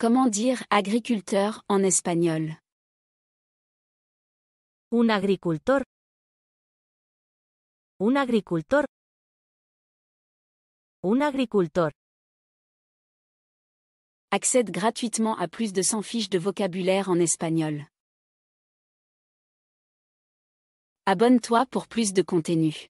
Comment dire agriculteur en espagnol? Un agricultor. Un agricultor. Un agricultor. Accède gratuitement à plus de 100 fiches de vocabulaire en espagnol. Abonne-toi pour plus de contenu.